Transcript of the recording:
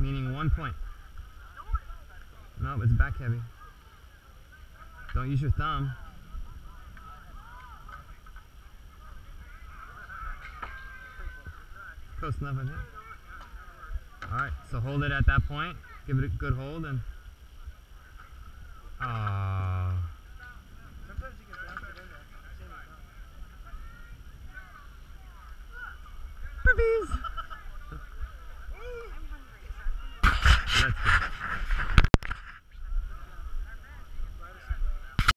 meaning one point. No, it's back heavy. Don't use your thumb. Close enough, I think. Alright, so hold it at that point. Give it a good hold and. Ah. Sometimes Let's.